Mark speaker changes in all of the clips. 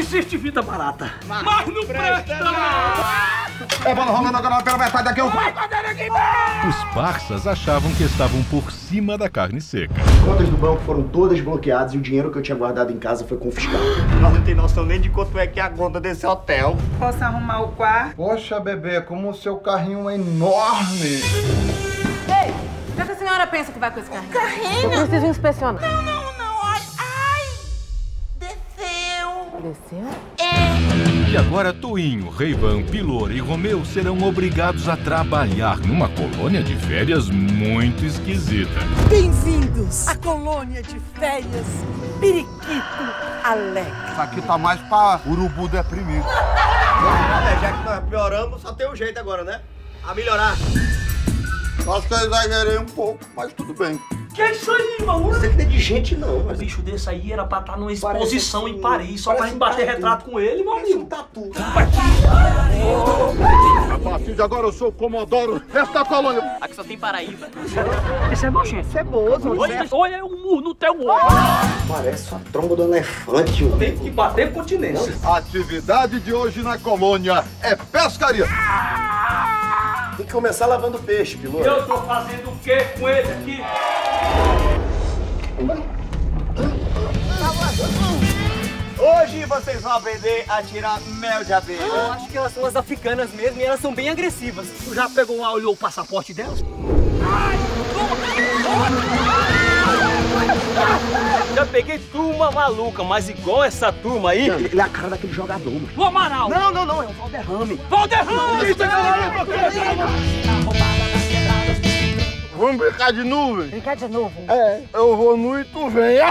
Speaker 1: assiste Vida Barata. Mas, não presta, não!
Speaker 2: É bola rolando agora pela metade aqui. Eu...
Speaker 3: Os parças achavam que estavam por cima da carne seca.
Speaker 4: As contas do banco foram todas bloqueadas e o dinheiro que eu tinha guardado em casa foi confiscado.
Speaker 2: Nós não tem noção nem de quanto é que é a conta desse hotel.
Speaker 5: Posso arrumar o quarto?
Speaker 6: Poxa, bebê, como o seu carrinho é enorme.
Speaker 7: Ei, o que a senhora pensa que vai com esse carrinho?
Speaker 5: Carrinho?
Speaker 7: Eu preciso inspecionar.
Speaker 5: Não, não, não, Desceu?
Speaker 3: E agora Toinho, Reivan, Pilor e Romeu serão obrigados a trabalhar numa colônia de férias muito esquisita.
Speaker 8: Bem-vindos à colônia de férias Periquito Alegre.
Speaker 6: Isso aqui tá mais pra urubu deprimido.
Speaker 2: É, já que nós pioramos, só tem um jeito agora, né? A melhorar.
Speaker 6: Acho que eu exagerei um pouco, mas tudo bem.
Speaker 1: Que é isso aí, maluco?
Speaker 2: Você que não é de gente, não.
Speaker 1: Um
Speaker 2: Mas...
Speaker 1: bicho desse aí era pra estar numa
Speaker 2: Parece
Speaker 1: exposição
Speaker 2: assim,
Speaker 1: em Paris, só pra
Speaker 2: parece
Speaker 1: gente
Speaker 2: um
Speaker 1: bater
Speaker 2: tatu.
Speaker 1: retrato com ele, meu
Speaker 2: Parece um
Speaker 1: amigo.
Speaker 2: tatu.
Speaker 6: A partir de agora eu sou o comodoro desta colônia.
Speaker 1: Aqui só tem Paraíba.
Speaker 5: Isso é nojento. Ceboso.
Speaker 1: Olha, olha um murro no teu olho.
Speaker 2: Parece uma tromba do elefante.
Speaker 1: Tem que bater continência.
Speaker 6: A atividade de hoje na colônia é pescaria.
Speaker 2: Tem que começar lavando peixe, piloto.
Speaker 1: Eu tô fazendo o quê com ele aqui?
Speaker 2: Hoje vocês vão aprender a tirar mel de abelha.
Speaker 8: Eu acho que elas são as africanas mesmo e elas são bem agressivas.
Speaker 1: Tu já pegou lá, olhou o passaporte delas?
Speaker 8: Já peguei turma maluca, mas igual essa turma aí.
Speaker 2: Ele é a cara daquele jogador, mano.
Speaker 1: O Amaral!
Speaker 2: Não, não, não, é o Valderrame.
Speaker 1: Valderrame!
Speaker 6: Vamos brincar de nuvem?
Speaker 7: Brincar de novo.
Speaker 6: É, eu vou nu e tu vem.
Speaker 7: Isso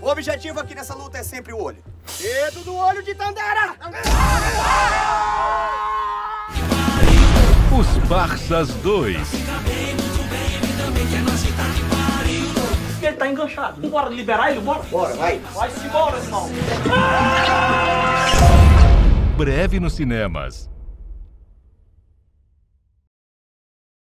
Speaker 2: O objetivo aqui nessa luta é sempre o olho. Dedo do olho de Tandera!
Speaker 3: Os Parças 2.
Speaker 1: Ele tá enganchado. Bora liberar ele, bora?
Speaker 2: Bora, vai.
Speaker 1: Vai-se embora, irmão.
Speaker 3: Breve nos cinemas.